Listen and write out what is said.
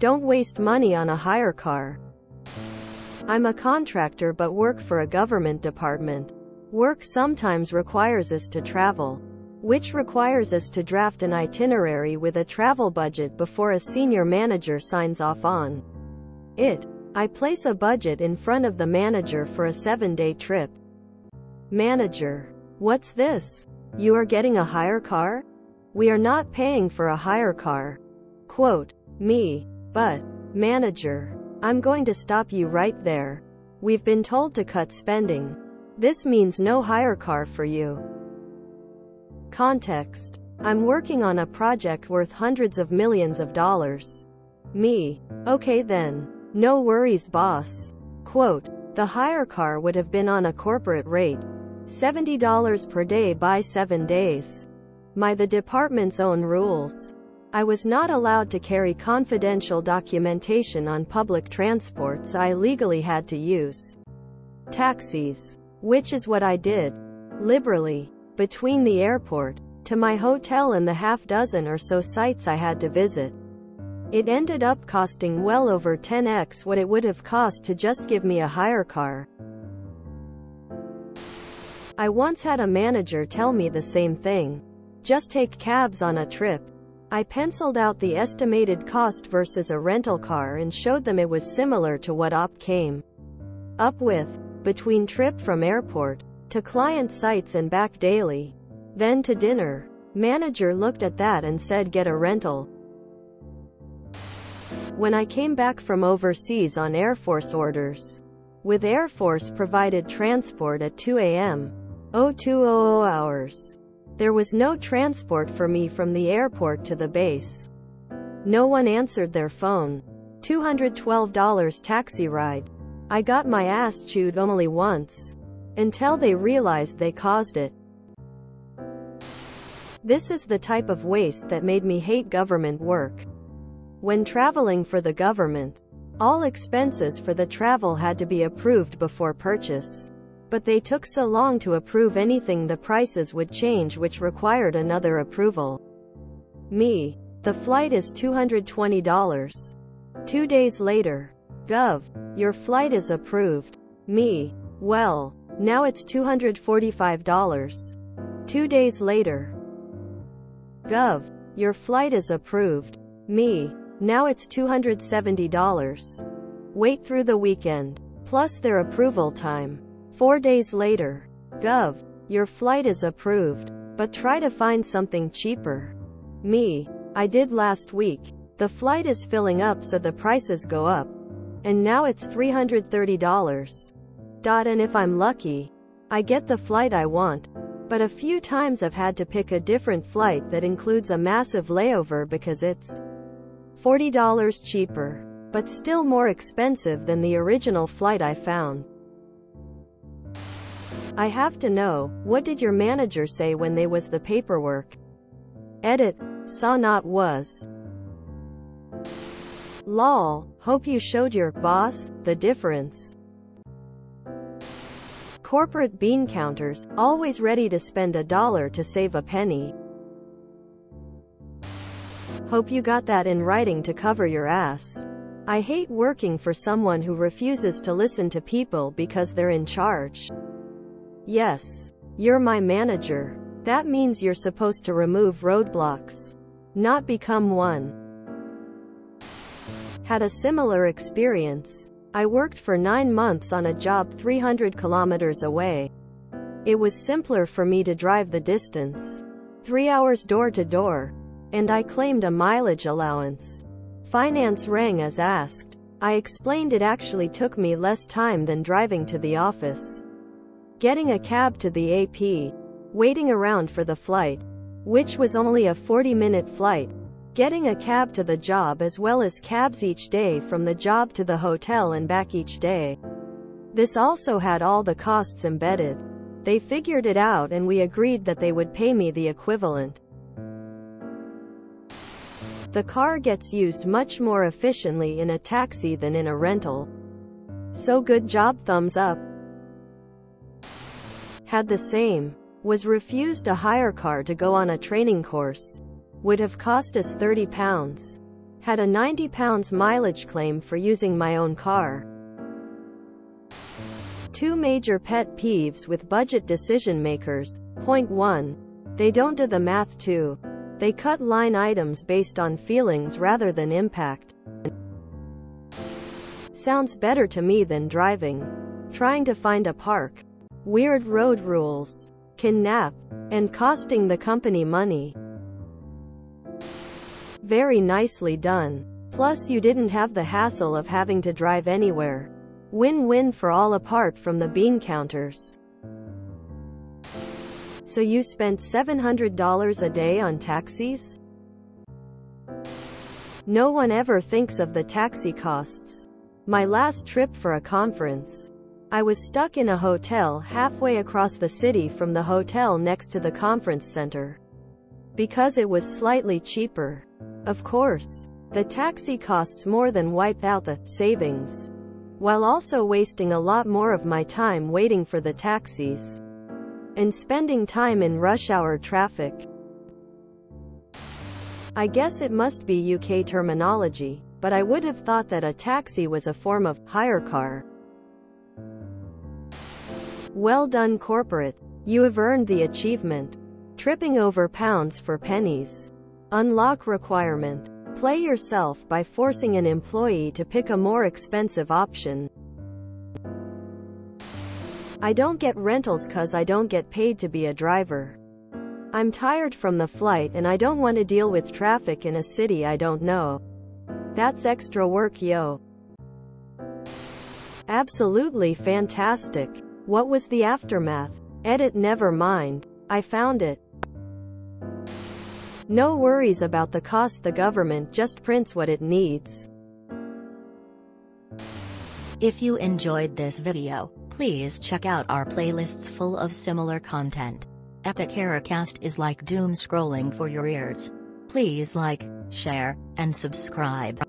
Don't waste money on a hire car. I'm a contractor but work for a government department. Work sometimes requires us to travel, which requires us to draft an itinerary with a travel budget before a senior manager signs off on it. I place a budget in front of the manager for a seven-day trip. Manager. What's this? You are getting a hire car? We are not paying for a hire car. Quote. Me. But. Manager. I'm going to stop you right there. We've been told to cut spending. This means no hire car for you. Context. I'm working on a project worth hundreds of millions of dollars. Me. Okay then. No worries boss. Quote. The hire car would have been on a corporate rate. $70 per day by 7 days. My the department's own rules. I was not allowed to carry confidential documentation on public transports I legally had to use. Taxis. Which is what I did. Liberally. Between the airport, to my hotel and the half dozen or so sites I had to visit. It ended up costing well over 10x what it would have cost to just give me a hire car. I once had a manager tell me the same thing. Just take cabs on a trip. I penciled out the estimated cost versus a rental car and showed them it was similar to what OP came up with, between trip from airport to client sites and back daily, then to dinner. Manager looked at that and said get a rental. When I came back from overseas on Air Force orders, with Air Force provided transport at 2 a.m. 0200 hours. There was no transport for me from the airport to the base. No one answered their phone. $212 taxi ride. I got my ass chewed only once. Until they realized they caused it. This is the type of waste that made me hate government work. When traveling for the government, all expenses for the travel had to be approved before purchase. But they took so long to approve anything the prices would change which required another approval. Me. The flight is $220. Two days later. Gov. Your flight is approved. Me. Well. Now it's $245. Two days later. Gov. Your flight is approved. Me. Now it's $270. Wait through the weekend. Plus their approval time. Four days later. Gov. Your flight is approved. But try to find something cheaper. Me. I did last week. The flight is filling up so the prices go up. And now it's $330. Dot and if I'm lucky, I get the flight I want. But a few times I've had to pick a different flight that includes a massive layover because it's $40 cheaper. But still more expensive than the original flight I found. I have to know, what did your manager say when they was the paperwork? Edit. Saw not was. Lol. Hope you showed your boss the difference. Corporate bean counters, always ready to spend a dollar to save a penny. Hope you got that in writing to cover your ass. I hate working for someone who refuses to listen to people because they're in charge. Yes. You're my manager. That means you're supposed to remove roadblocks. Not become one. Had a similar experience. I worked for nine months on a job 300 kilometers away. It was simpler for me to drive the distance. Three hours door to door. And I claimed a mileage allowance. Finance rang as asked. I explained it actually took me less time than driving to the office getting a cab to the AP, waiting around for the flight, which was only a 40-minute flight, getting a cab to the job as well as cabs each day from the job to the hotel and back each day. This also had all the costs embedded. They figured it out and we agreed that they would pay me the equivalent. The car gets used much more efficiently in a taxi than in a rental. So good job thumbs up had the same, was refused a hire car to go on a training course. Would have cost us 30 pounds. Had a 90 pounds mileage claim for using my own car. Two major pet peeves with budget decision makers. Point 1. They don't do the math too. They cut line items based on feelings rather than impact. Sounds better to me than driving. Trying to find a park. Weird road rules. Can nap. And costing the company money. Very nicely done. Plus you didn't have the hassle of having to drive anywhere. Win-win for all apart from the bean counters. So you spent $700 a day on taxis? No one ever thinks of the taxi costs. My last trip for a conference. I was stuck in a hotel halfway across the city from the hotel next to the conference center. Because it was slightly cheaper. Of course. The taxi costs more than wipe out the savings. While also wasting a lot more of my time waiting for the taxis. And spending time in rush hour traffic. I guess it must be UK terminology, but I would have thought that a taxi was a form of hire car. Well done corporate. You have earned the achievement. Tripping over pounds for pennies. Unlock requirement. Play yourself by forcing an employee to pick a more expensive option. I don't get rentals cause I don't get paid to be a driver. I'm tired from the flight and I don't want to deal with traffic in a city I don't know. That's extra work yo. Absolutely fantastic. What was the aftermath? Edit never mind. I found it. No worries about the cost the government just prints what it needs. If you enjoyed this video, please check out our playlists full of similar content. Epicaricast is like doom scrolling for your ears. Please like, share, and subscribe.